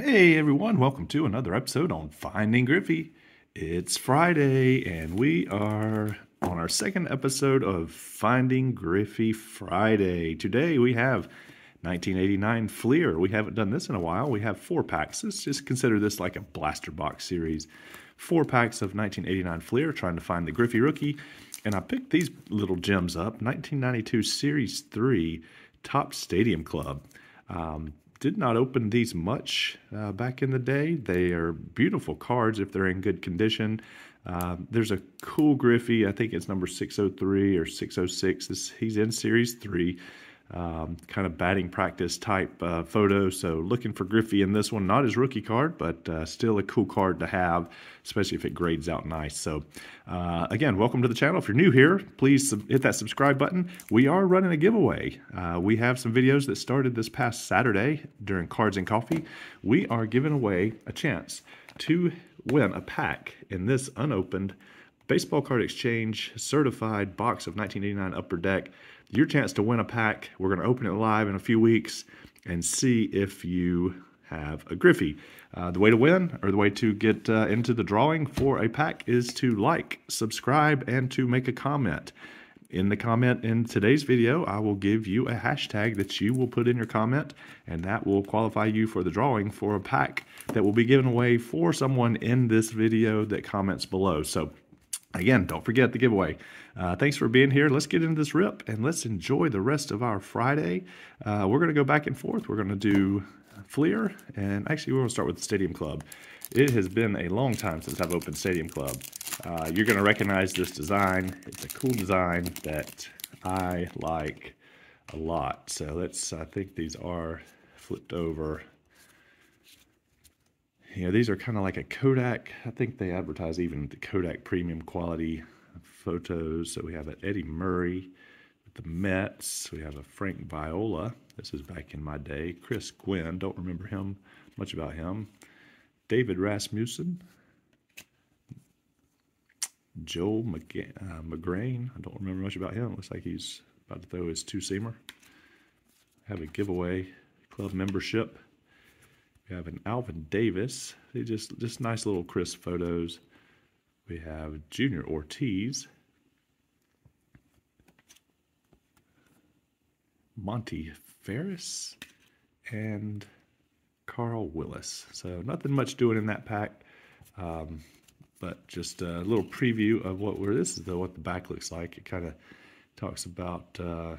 Hey everyone, welcome to another episode on Finding Griffey. It's Friday and we are on our second episode of Finding Griffey Friday. Today we have 1989 Fleer. We haven't done this in a while. We have four packs. Let's just consider this like a blaster box series. Four packs of 1989 Fleer, trying to find the Griffey rookie. And I picked these little gems up 1992 Series 3 Topps Stadium Club. Um, did not open these much uh, back in the day. They are beautiful cards if they're in good condition. Uh, there's a cool Griffey. I think it's number 603 or 606. This, he's in Series 3 um, kind of batting practice type uh, photo. So looking for Griffey in this one, not his rookie card, but uh, still a cool card to have, especially if it grades out nice. So uh, again, welcome to the channel. If you're new here, please hit that subscribe button. We are running a giveaway. Uh, we have some videos that started this past Saturday during Cards and Coffee. We are giving away a chance to win a pack in this unopened Baseball Card Exchange certified box of 1989 Upper Deck your chance to win a pack. We're going to open it live in a few weeks and see if you have a Griffey. Uh, the way to win or the way to get uh, into the drawing for a pack is to like, subscribe, and to make a comment. In the comment in today's video, I will give you a hashtag that you will put in your comment, and that will qualify you for the drawing for a pack that will be given away for someone in this video that comments below. So Again, don't forget the giveaway. Uh, thanks for being here. Let's get into this rip and let's enjoy the rest of our Friday. Uh, we're going to go back and forth. We're going to do Fleer, and actually, we're going to start with the Stadium Club. It has been a long time since I've opened Stadium Club. Uh, you're going to recognize this design. It's a cool design that I like a lot. So let's, I think these are flipped over you know, these are kind of like a Kodak. I think they advertise even the Kodak premium quality photos. So we have an Eddie Murray with the Mets. We have a Frank Viola. This is back in my day. Chris Gwynn. Don't remember him much about him. David Rasmussen. Joel uh, Magrane. I don't remember much about him. Looks like he's about to throw his two-seamer. Have a giveaway club membership. We have an Alvin Davis. They just just nice little crisp photos. We have Junior Ortiz. Monty Fariss and Carl Willis. So nothing much doing in that pack, um, but just a little preview of what we're. This is the, what the back looks like. It kind of talks about. Uh,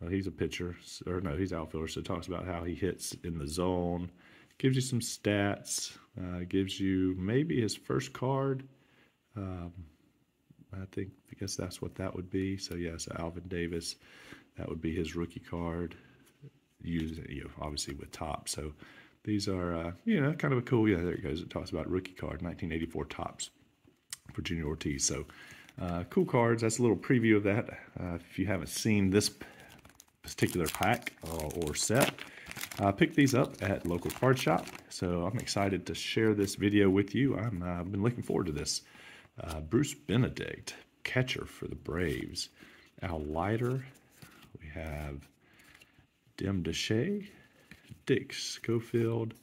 well, he's a pitcher, or no, he's outfielder. So it talks about how he hits in the zone, gives you some stats, uh, gives you maybe his first card. Um, I think, I guess that's what that would be. So, yes, Alvin Davis, that would be his rookie card, using, you know, obviously with Topps. So, these are, uh, you know, kind of a cool, yeah, there it goes. It talks about rookie card, 1984 Topps for Junior Ortiz. So, uh, cool cards. That's a little preview of that. Uh, if you haven't seen this particular pack or, or set, I picked these up at local card shop, so I'm excited to share this video with you. i have uh, been looking forward to this. Uh, Bruce Benedict, catcher for the Braves. Al Leiter. We have Dem Deshay, Dick Schofield,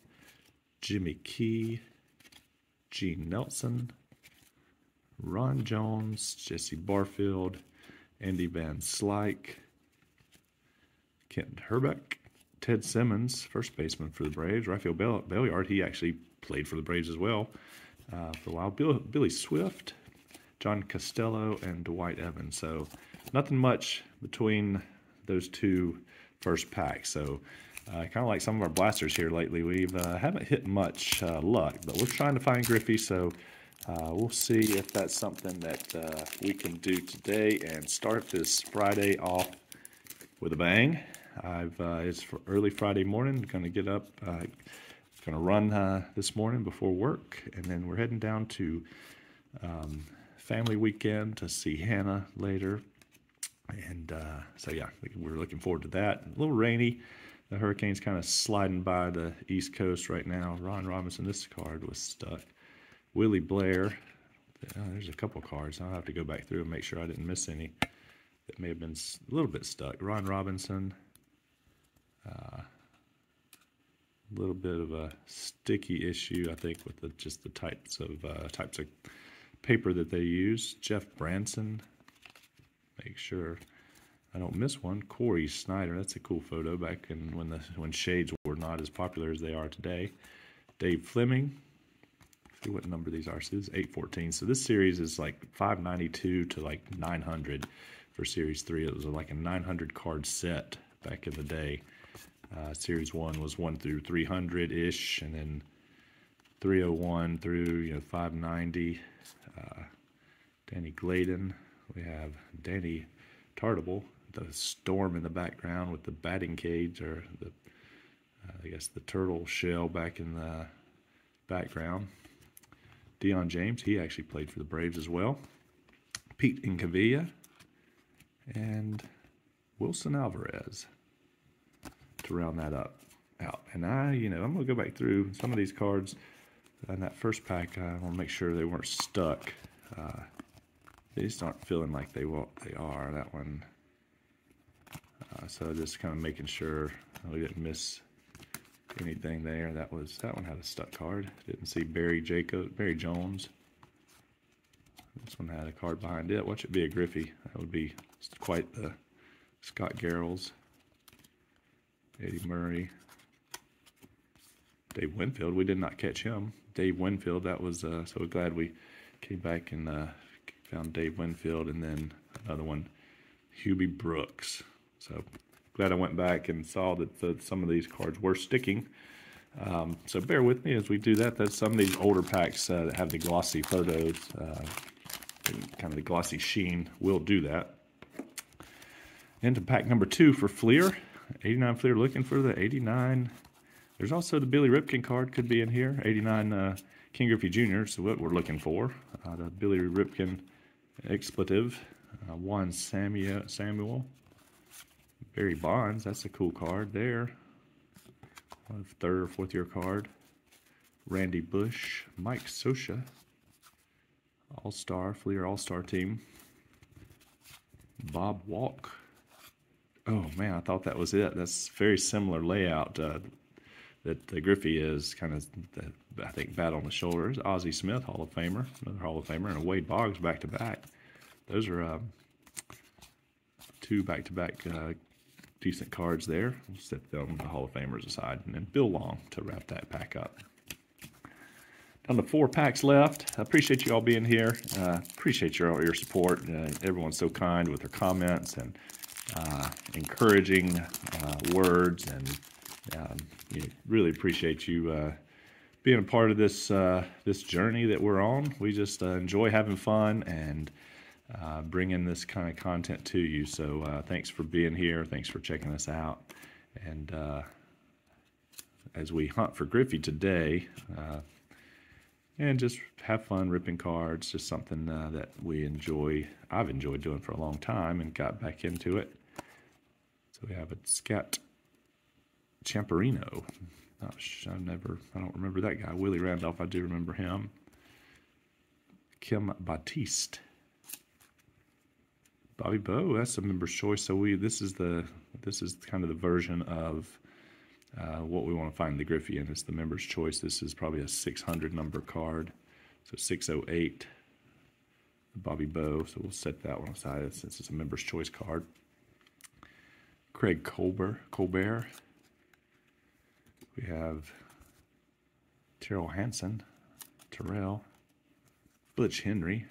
Jimmy Key, Gene Nelson, Ron Jones, Jesse Barfield, Andy Van Slyke, Kent Hrbek, Ted Simmons, first baseman for the Braves. Rafael Belliard, he actually played for the Braves as well uh, for a while. Bill, Billy Swift, John Costello, and Dwight Evans. So nothing much between those two first packs. So uh, kind of like some of our blasters here lately, we uh, haven't hit much uh, luck, but we're trying to find Griffey. So uh, we'll see if that's something that uh, we can do today and start this Friday off with a bang. I've uh, it's for early Friday morning. Going to get up, uh, going to run uh, this morning before work, and then we're heading down to um, family weekend to see Hannah later. And uh, so yeah, we're looking forward to that. A little rainy. The hurricane's kind of sliding by the east coast right now. Ron Robinson, this card was stuck. Willie Blair. Uh, there's a couple cards. I'll have to go back through and make sure I didn't miss any that may have been a little bit stuck. Ron Robinson, uh, A little bit of a sticky issue, I think, with the, just the types of uh, types of paper that they use. Jeff Branson, make sure I don't miss one. Cory Snyder, that's a cool photo back in when the when shades were not as popular as they are today. Dave Fleming, see what number these are. So this is 814. So this series is like 592 to like 900 for Series 3. It was like a 900 card set back in the day. Uh, series 1 was 1 through 300-ish, and then 301 through you know 590. Uh, Danny Gladden. We have Danny Tartabull, the storm in the background with the batting cage, or the uh, I guess the turtle shell back in the background. Dion James, he actually played for the Braves as well. Pete Incaviglia and Wilson Alvarez to round that up out. And I, you know, I'm going to go back through some of these cards in that first pack. I want to make sure they weren't stuck. Uh, they just aren't feeling like they what they are. That one. Uh, so just kind of making sure we didn't miss anything there. That was that one had a stuck card. Didn't see Barry Jacob, Barry Jones. This one had a card behind it. Watch it be a Griffey. That would be quite the Scott Garrelts, Eddie Murray, Dave Winfield. We did not catch him. Dave Winfield. That was uh, so glad we came back and uh, found Dave Winfield, and then another one, Hubie Brooks. So glad I went back and saw that the, some of these cards were sticking. Um, so bear with me as we do that. That's some of these older packs uh, that have the glossy photos, uh, kind of the glossy sheen will do that. Into pack number two for Fleer. 89 Fleer looking for the 89. There's also the Billy Ripken card could be in here. 89 uh, Ken Griffey Jr. So what we're looking for. Uh, the Billy Ripken expletive. Uh, Juan Samuel, Samuel Barry Bonds, that's a cool card there. Third or fourth year card. Randy Bush, Mike Scioscia, All Star, Fleer All Star team. Bob Walk. Oh man, I thought that was it. That's very similar layout uh, that the Griffey is kind of, I think, bat on the shoulders. Ozzie Smith, Hall of Famer, another Hall of Famer, and a Wade Boggs back to back. Those are uh, two back to back decent cards there. We'll set them, the Hall of Famers aside, and then Bill Long to wrap that pack up. Down to four packs left. I appreciate you all being here. Uh, appreciate your your support. Uh, everyone's so kind with their comments and uh, encouraging uh, words, and um, really appreciate you uh, being a part of this uh, this journey that we're on. We just enjoy having fun and uh, bringing this kind of content to you. So uh, thanks for being here. Thanks for checking us out. And uh, as we hunt for Griffey today, uh, and just have fun ripping cards, just something uh, that we enjoy. I've enjoyed doing for a long time and got back into it. We have a Scott Chiamparino. I never, I don't remember that guy. Willie Randolph, I do remember him. Kim Batiste. Bobby Bow, that's a member's choice. So we this is the this is kind of the version of uh, what we want to find the Griffey in. It's the member's choice. This is probably a 600 number card. So 608, Bobby Bow. So we'll set that one aside since it's a member's choice card. Craig Colbert. Colbert. We have Terrell Hanson, Terrell, Butch Henry.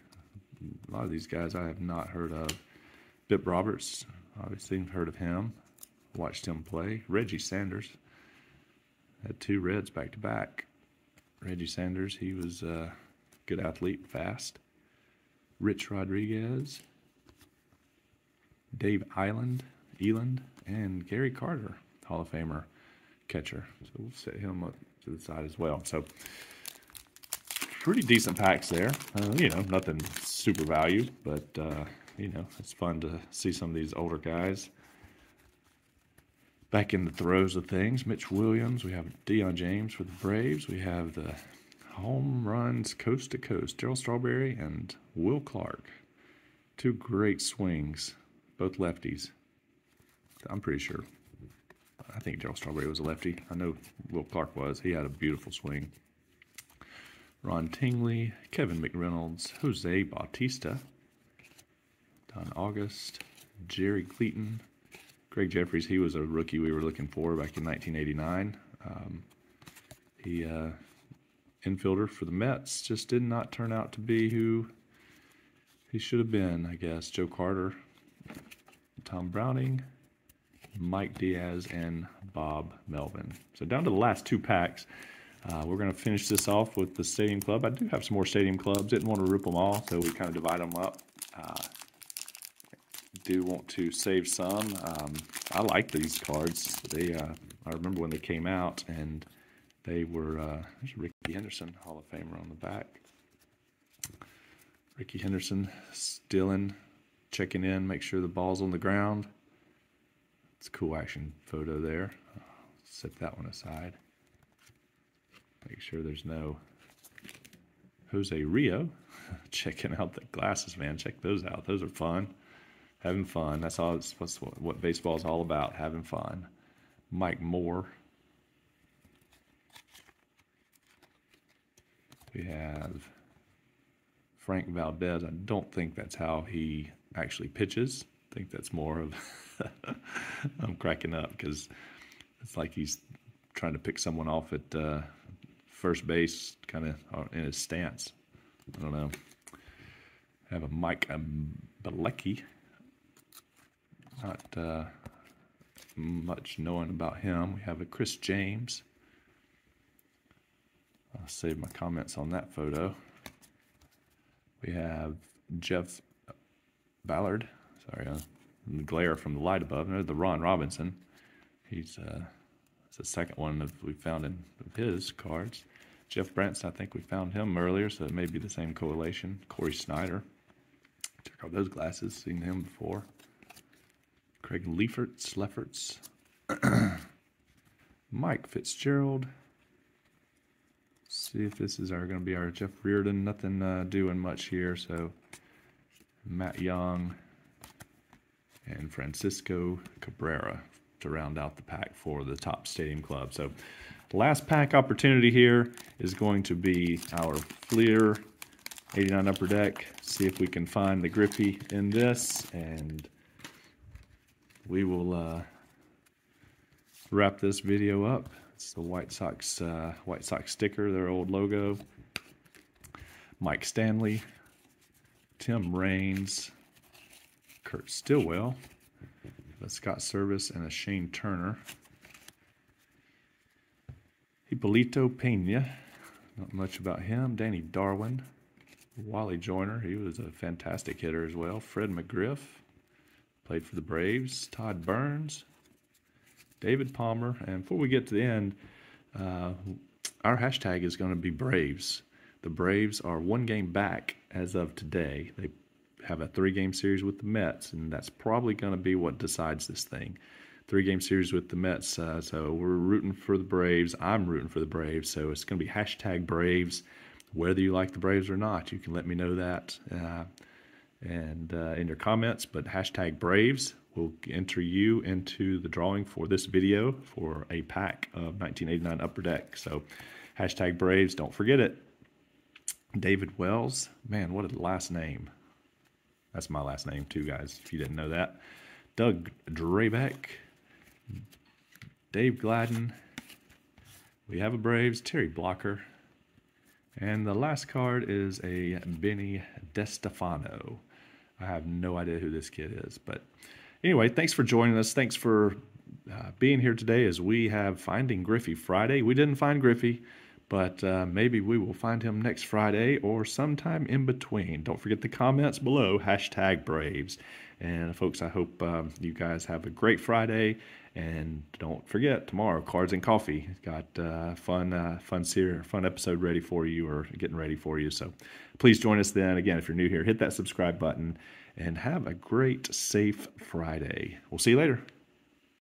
A lot of these guys I have not heard of. Bip Roberts, obviously heard of him. Watched him play. Reggie Sanders had two Reds back to back. Reggie Sanders, he was a good athlete, fast. Rich Rodriguez, Dave Island, Eiland, and Gary Carter, Hall of Famer catcher. So we'll set him up to the side as well. So pretty decent packs there. Uh, you know, nothing super value, but uh, you know, it's fun to see some of these older guys back in the throes of things. Mitch Williams, we have Dion James for the Braves. We have the home runs coast to coast, Darryl Strawberry and Will Clark. Two great swings, both lefties. I'm pretty sure. I think Darryl Strawberry was a lefty. I know Will Clark was. He had a beautiful swing. Ron Tingley, Kevin McReynolds, Jose Bautista, Don August, Jerry Cleaton, Gregg Jefferies. He was a rookie we were looking for back in 1989. Um, he uh, infielder for the Mets just did not turn out to be who he should have been, I guess. Joe Carter, Tom Browning, Mike Diaz, and Bob Melvin. So down to the last two packs. Uh, we're going to finish this off with the Stadium Club. I do have some more Stadium Clubs. Didn't want to rip them all, so we kind of divide them up. Uh, do want to save some. Um, I like these cards. They, uh, I remember when they came out, and they were. Uh, there's Rickey Henderson, Hall of Famer on the back. Rickey Henderson stealing, checking in, make sure the ball's on the ground. It's a cool action photo there. set that one aside. Make sure there's no Jose Rio. Checking out the glasses, man. Check those out. Those are fun. Having fun. That's all. That's what, what baseball is all about. Having fun. Mike Moore. We have Frank Valdez. I don't think that's how he actually pitches. I think that's more of. I'm cracking up because it's like he's trying to pick someone off at uh, first base, kind of in his stance. I don't know. I have a Mike Bielecki. Not uh, much knowing about him. We have a Chris James. I'll save my comments on that photo. We have Jeff Ballard. Sorry, uh, the glare from the light above. There's the Ron Robinson. He's uh, it's the second one that we found in his cards. Jeff Branson, I think we found him earlier, so it may be the same correlation. Cory Snyder. Check out those glasses, seen him before. Craig Lefferts, Lefferts. Mike Fitzgerald. See if this is our going to be our Jeff Reardon. Nothing uh, doing much here, so Matt Young and Francisco Cabrera to round out the pack for the Topps stadium club. So last pack opportunity here is going to be our Fleer 89 Upper Deck. See if we can find the Griffey in this, and we will uh, wrap this video up. It's the White Sox uh, White Sox sticker, their old logo. Mike Stanley, Tim Raines, Kurt Stillwell, a Scott Servais and a Shane Turner. Hipólito Pena, not much about him. Danny Darwin, Wally Joyner, he was a fantastic hitter as well. Fred McGriff, played for the Braves. Todd Burns, David Palmer, and before we get to the end, uh, our hashtag is going to be Braves. The Braves are one game back as of today. They have a three game series with the Mets, and that's probably going to be what decides this thing. Three game series with the Mets. Uh, so we're rooting for the Braves. I'm rooting for the Braves. So it's going to be hashtag Braves. Whether you like the Braves or not, you can let me know that uh, and uh, in your comments. But hashtag Braves will enter you into the drawing for this video for a pack of 1989 Upper Deck. So hashtag Braves. Don't forget it. David Wells. Man, what a last name. That's my last name too, guys, if you didn't know that. Doug Drabek, Dave Gladden. We have a Braves, Terry Blocker. And the last card is a Benny Distefano. I have no idea who this kid is. But anyway, thanks for joining us. Thanks for uh, being here today as we have Finding Griffey Friday. We didn't find Griffey but uh, maybe we will find him next Friday or sometime in between. Don't forget the comments below, hashtag Braves. And folks, I hope um, you guys have a great Friday. And don't forget tomorrow, Cards and Coffee. Got uh, fun, uh, fun, fun episode ready for you, or getting ready for you. So please join us then. Again, if you're new here, hit that subscribe button, and have a great, safe Friday. We'll see you later.